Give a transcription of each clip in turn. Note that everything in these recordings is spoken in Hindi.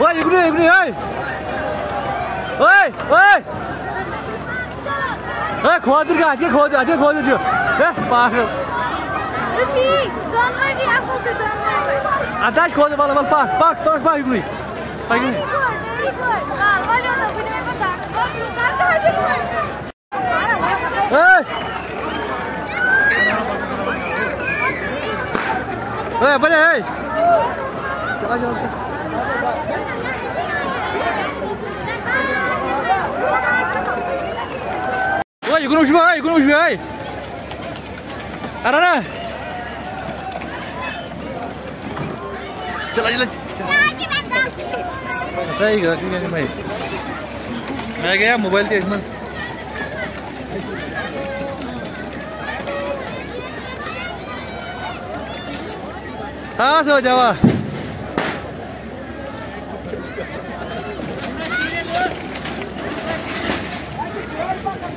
Oi, Igni, Igni, oi! Oi, oi! Oi, kodur ga, aje kodur, aje o diyor. Vai, bakın. vai, dönme bir yapması dönme. Ataş kodur bana bak, bak, bak, bak, bak Igni. Bak Igni. Very good, very good. Var, valyo da bu neye batak. Bak, kalk da hadi koy. Hey! Hey, bana hey! Gel, gel, gel. Oi. Ada ada. Chala chala. Saya juga, ini ni mai. मैं गया मोबाइल के इसमें हाँ सो जावा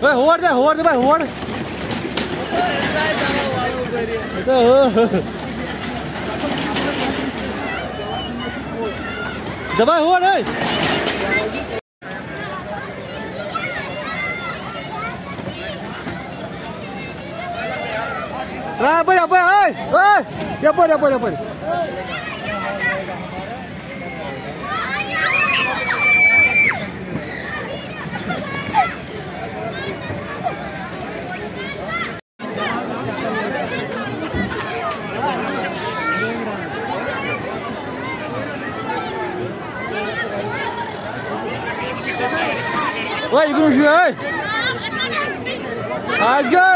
Vai, roda, roda, vai, roda. Ainda vai, roda, hein? Vai, apanha, apanha, ai, ai. E apanha, apanha, apanha. Ya apa Oi, Gunung Shui, oi. Let's go.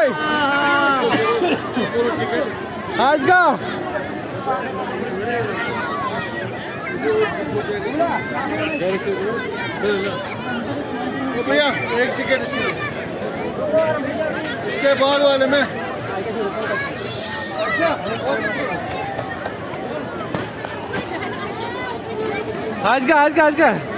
Let's go. भैया एक टिकट इसके बाद वाले में Let's go, let's go, let's go.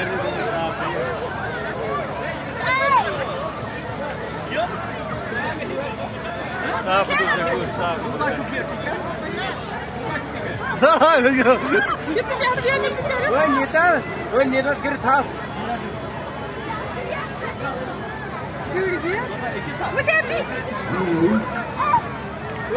everything is happening. Sábado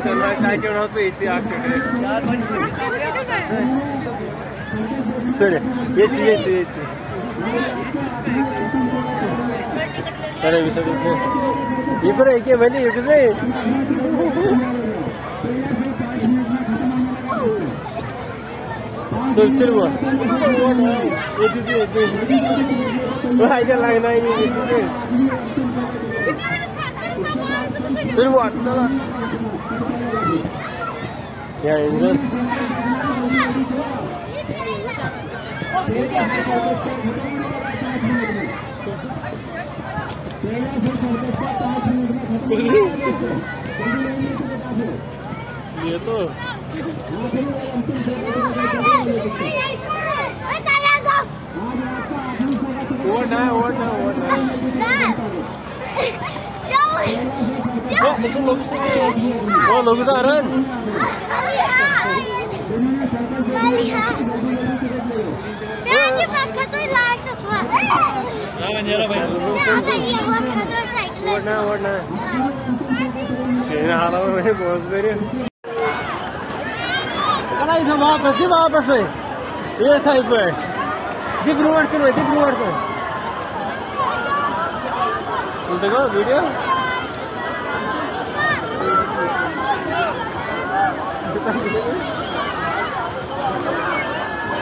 मैं चल रहा है चाय ना पे इतनी आग के चले ये ये ये अरे itu ये पर एक है ये कैसे तो चल वो ये ये वो आइडिया लगना ही नहीं ये फिर वो आता Ya ini ये तो वो ना वो ना वो ना वो लोग तो run Jangan nyerah banyak. Warna warna. Ini halau ini bos beri. Kalau itu mau apa sih mau apa sih? Iya thay gue. Di keluar ke di keluar ke. देखो वीडियो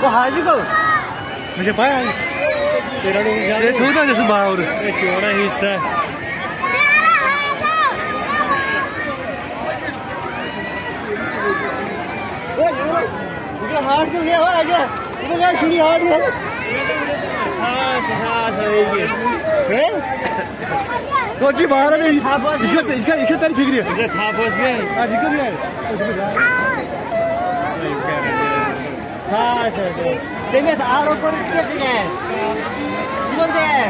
वो हाजी को मुझे पाया तेरा ये छोटा जैसे बाहर ये चौड़ा हिस्सा है। हाथ क्यों गया हो गया इधर छुरी हाथ में हाँ? हाँ सही है कोची बाहर है इसका इसका इसका तारी फिक्री है। इधर था बस गया। आज इसका भी है। हाँ सर देखिए आरोप पर क्या है जीवन क्या है